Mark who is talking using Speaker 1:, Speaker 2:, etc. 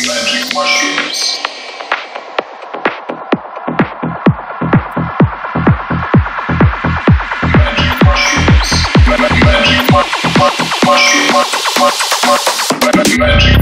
Speaker 1: Magic mushrooms. Magic mushrooms. Magic mushrooms. Magic mushrooms. Magic mushrooms.